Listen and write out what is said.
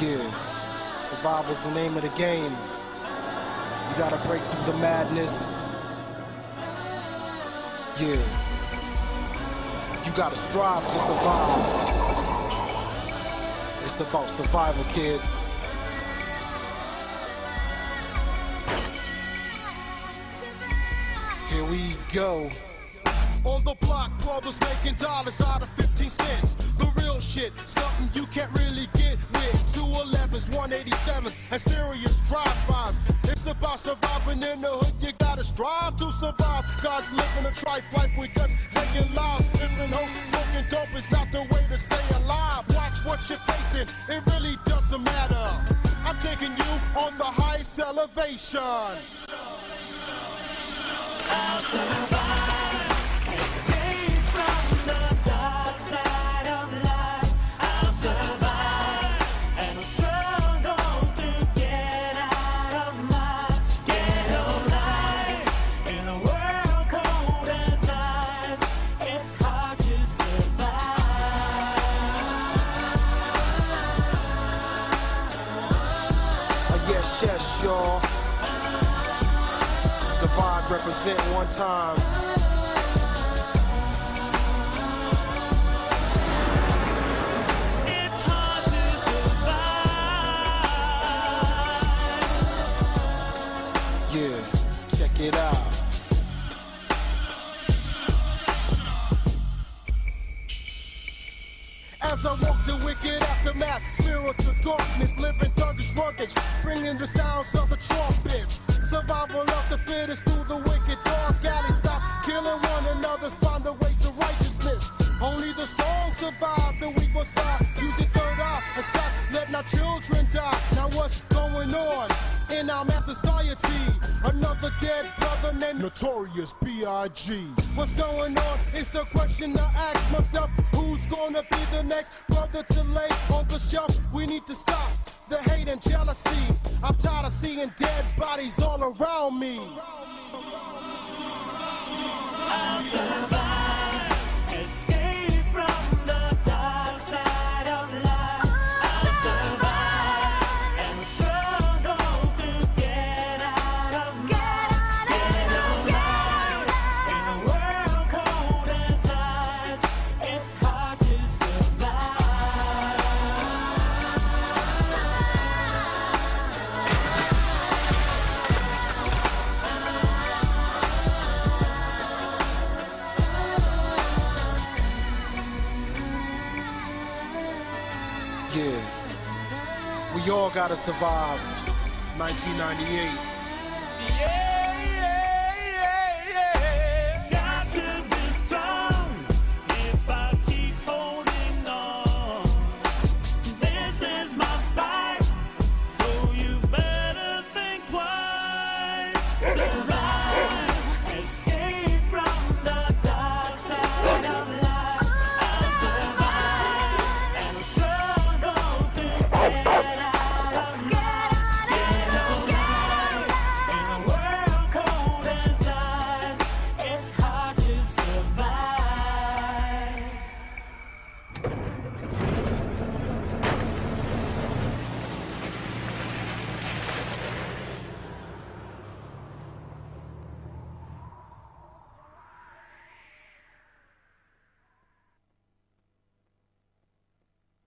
Yeah, survival's the name of the game. You gotta break through the madness. Yeah. You gotta strive to survive. It's about survival, kid. Here we go. On the block, brothers making dollars out of 15 cents. The real shit, something you can't really. 211s, 187s, and serious drive-bys. It's about surviving in the hood, you gotta strive to survive. God's living a trife life with guns, taking lives, pimping hoes, smoking dope is not the way to stay alive. Watch what you're facing, it really doesn't matter. I'm taking you on the highest elevation. I'll survive. Y'all. The vibe represent one time. It's hard to survive. Yeah, check it out. As I walk the wicked aftermath, spiritual darkness, living thuggish ruggage, bringing the sounds of the trumpets. Survival of the fittest through the wicked dark alley. Stop killing one another, find the way to righteousness. Only the strong survive, the weak must die. Use your third eye and stop letting our children die. Now what's going on in our mass society? Another dead brother named Notorious B.I.G. What's going on? It's the question I ask myself. Who's gonna be the next brother to lay on the shelf? We need to stop the hate and jealousy. I'm tired of seeing dead bodies all around me. I'll survive. Yeah. We all gotta survive 1998. Yeah.